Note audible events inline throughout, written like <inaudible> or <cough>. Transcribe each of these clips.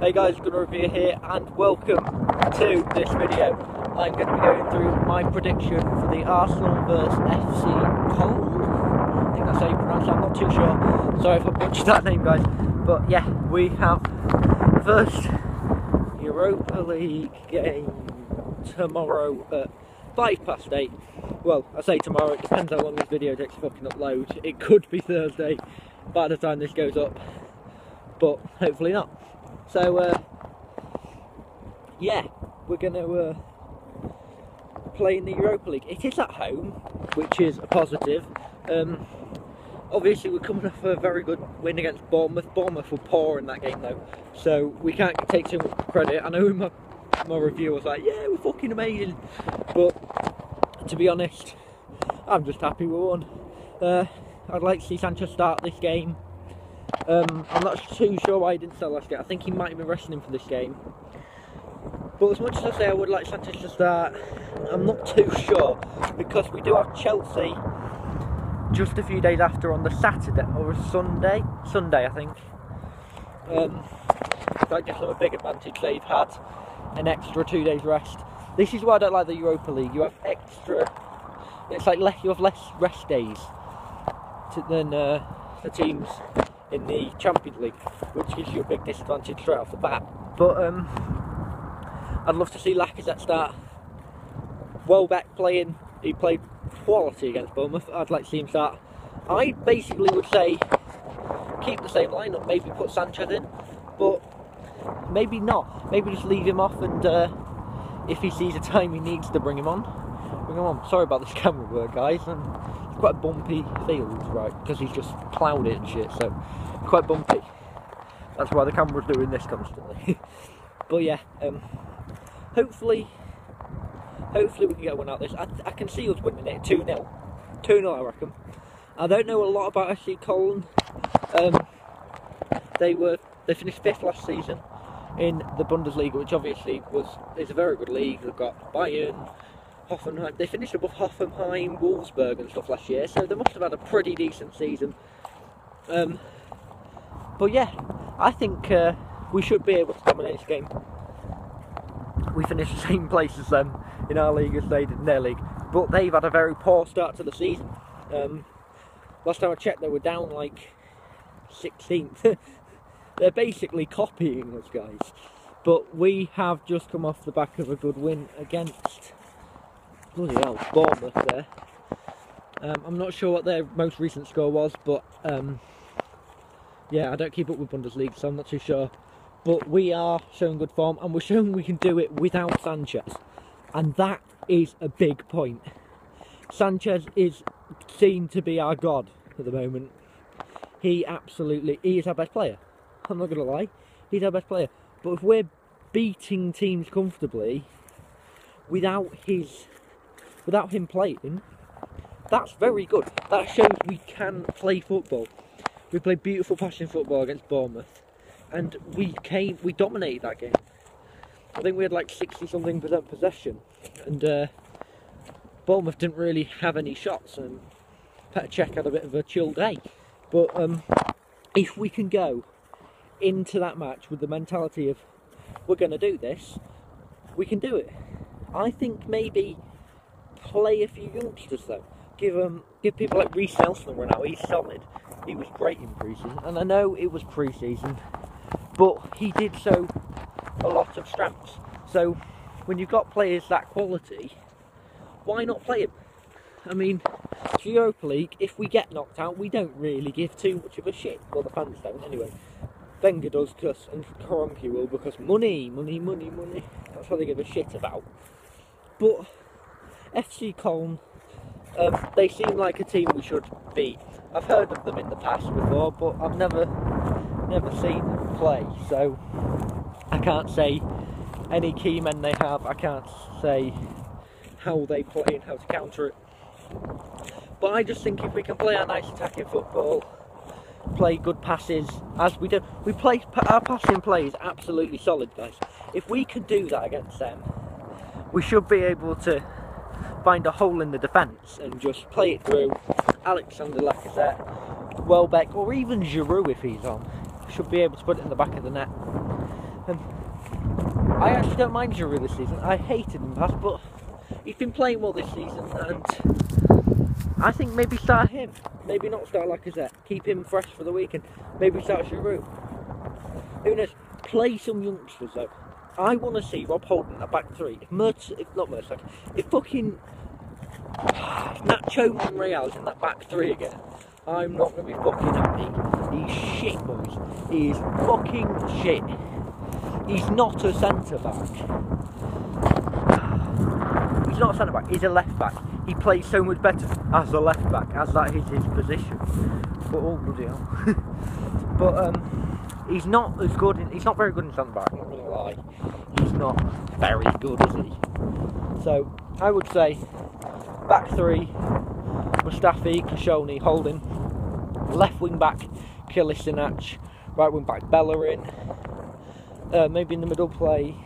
Hey guys, Gunner Reviewer here and welcome to this video. I'm going to be going through my prediction for the Arsenal vs FC Cologne. I think that's how you pronounce it, I'm not too sure. Sorry if I butchered that name guys. But yeah, we have first Europa League game tomorrow at 5 past 8. Well, I say tomorrow, it depends how long this video takes to fucking upload. It could be Thursday by the time this goes up, but hopefully not. So, uh, yeah, we're going to uh, play in the Europa League. It is at home, which is a positive. Um, obviously, we're coming off a very good win against Bournemouth. Bournemouth were poor in that game, though, so we can't take too much credit. I know my, my review was like, yeah, we're fucking amazing, but to be honest, I'm just happy we won. Uh, I'd like to see Sanchez start this game. Um, I'm not too sure why he didn't start last game. I think he might have been resting him for this game. But as much as I say I would like Sanchez to start, I'm not too <laughs> sure because we do have Chelsea just a few days after on the Saturday or a Sunday. Sunday, I think. Um, so I guess I'm a big advantage they've had an extra two days rest. This is why I don't like the Europa League. You have extra. It's like less, you have less rest days to, than uh, the teams in the Champions League, which gives you a big disadvantage straight off the bat. But um, I'd love to see Lacazette start. Welbeck playing, he played quality against Bournemouth. I'd like to see him start. I basically would say keep the same lineup, maybe put Sanchez in, but maybe not. Maybe just leave him off and uh, if he sees a time he needs to bring him on, bring him on. Sorry about this <laughs> camera work, guys. And it's quite a bumpy field, right? Because he's just ploughed it and shit, so quite bumpy. That's why the camera's doing this constantly. <laughs> but yeah, um, hopefully, hopefully we can get one out of this. I, I can see us winning it 2 0. 2 0, I reckon. I don't know a lot about FC Cologne. Um, they were they finished fifth last season in the Bundesliga, which obviously was is a very good league. They've got Bayern, Hoffenheim. They finished above Hoffenheim, Wolfsburg, and stuff last year, so they must have had a pretty decent season. Um, but yeah, I think uh, we should be able to dominate this game. We finished <laughs> the same place as them in our league as they did in their league, but they've had a very poor start to the season. Um, last time I checked, they were down like 16th. <laughs> They're basically copying us, guys. But we have just come off the back of a good win against bloody hell Bournemouth there. Um, I'm not sure what their most recent score was, but um, yeah, I don't keep up with Bundesliga, so I'm not too sure. But we are showing good form, and we're showing we can do it without Sanchez, and that is a big point. Sanchez is seen to be our god at the moment. He absolutely, he is our best player. I'm not gonna lie, he's our best player. But if we're beating teams comfortably without his, without him playing, that's very good. That shows we can play football. We played beautiful passing football against Bournemouth, and we came, we dominated that game. I think we had like 60 something percent possession, and uh, Bournemouth didn't really have any shots, and Petr Cech had a bit of a chill day. But um, if we can go into that match with the mentality of we're going to do this, we can do it. I think maybe play a few youngsters though. Give them, give people like Reiss Nelson run out. He's solid. He was great in pre-season, and I know it was pre-season, but he did so a lot of straps. So when you've got players that quality, why not play him? I mean, Europa League. If we get knocked out, we don't really give too much of a shit. Well, the fans don't anyway. Wenger does because, and Kroenke will because money, money, money, money. That's what they give a shit about. But FC Cologne, um, they seem like a team we should beat. I've heard of them in the past before, but I've never, never seen them play. So I can't say any key men they have. I can't say how they play and how to counter it. But I just think if we can play our nice attacking football, play good passes as we do, we play our passing play is absolutely solid, guys. If we can do that against them, we should be able to find a hole in the defence and just play it through. Alexander Lacazette, Welbeck, or even Giroud if he's on, should be able to put it in the back of the net. Um, I actually don't mind Giroud this season. I hated him past, but he's been playing well this season, and I think maybe start him. Maybe not start Lacazette. Keep him fresh for the weekend. Maybe start Giroud. Who knows? Play some youngsters though. I want to see Rob Holding at back three. If if not Mertz, if fucking Nacho Monreal's in that back three again, I'm not going to be fucking happy. He's shit, boys. He's fucking shit. He's not a centre back. He's not a centre back. He's a left back. He plays so much better as a left back, as that is his position. But oh bloody hell. <laughs> but um, he's not as good. In, he's not very good in centre back. I'm not going to lie. He's not very good, is he? So I would say back three: Mustafi, Koscielny, Holding. Left wing back, Kolasinac. Right wing back, Bellerin. Uh, maybe in the middle play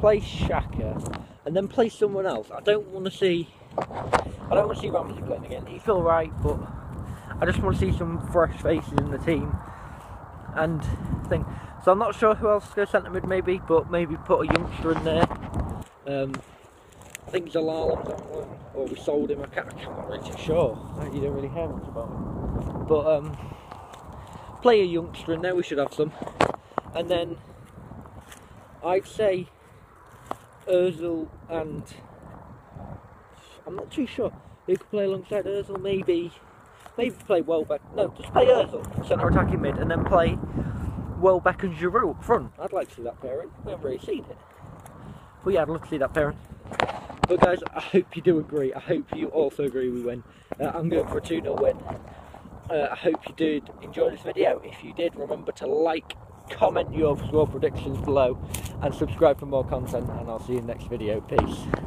play Xhaka and then play someone else. I don't want to see I don't want to see Ramsey playing again. He's all right, but I just want to see some fresh faces in the team and thing. So I'm not sure who else to go centre mid maybe, but maybe put a youngster in there. Um, I think Zalal or we sold him. I can't, I can't really sure. You don't really hear much about him, but um, play a youngster in there. We should have some, and then I'd say Ozil and I'm not too sure who could play alongside Ozil. Maybe, maybe play Welbeck. No, just play Ozil centre attacking mid, and then play Welbeck and Giroud up front. I'd like to see that pairing. We haven't really seen it. But yeah, I'd love to see that pairing. But guys, I hope you do agree. I hope you also agree we win. Uh, I'm going for a 2 0 win. Uh, I hope you did enjoy this video. If you did, remember to like, comment your score predictions below, and subscribe for more content. And I'll see you in the next video. Peace.